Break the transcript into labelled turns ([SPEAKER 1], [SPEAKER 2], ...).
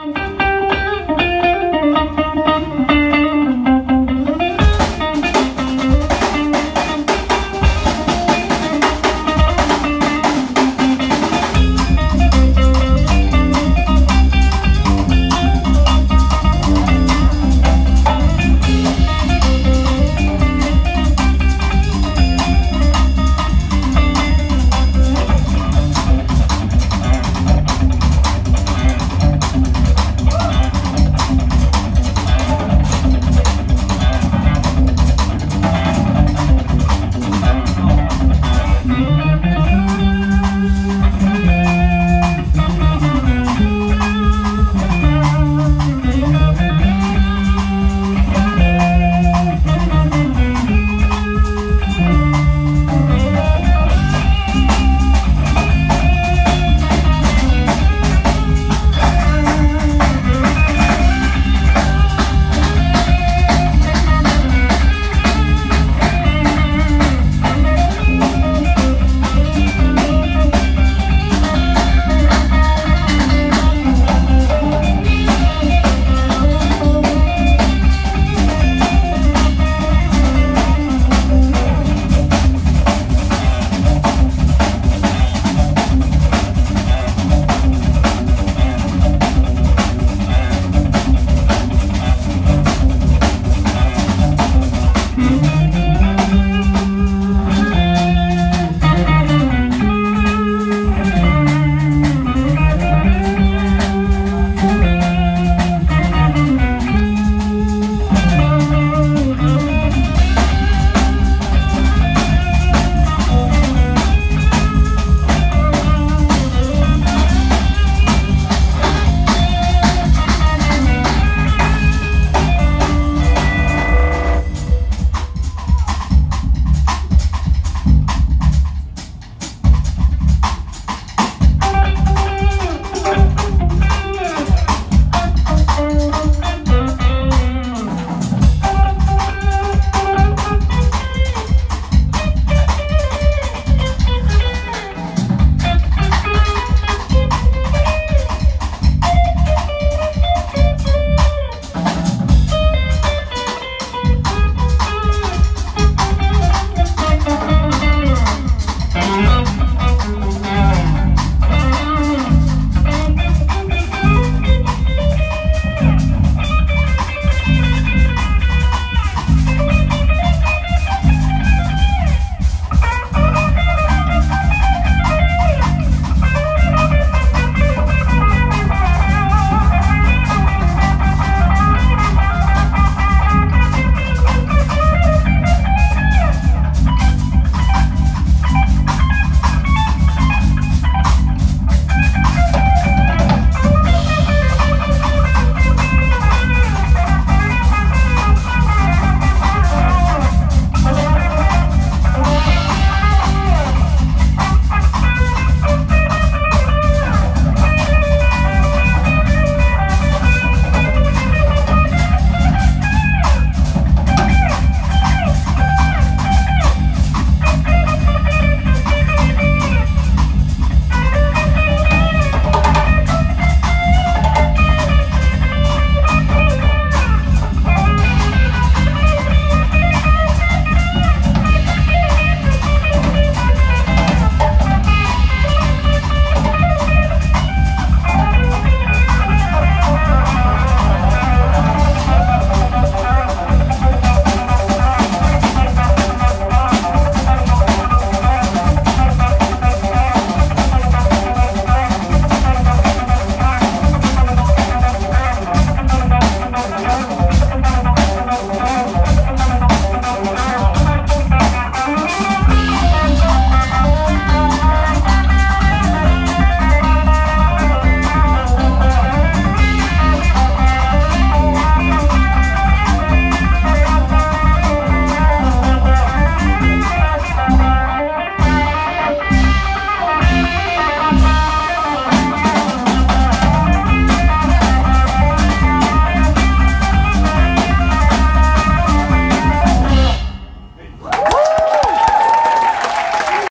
[SPEAKER 1] And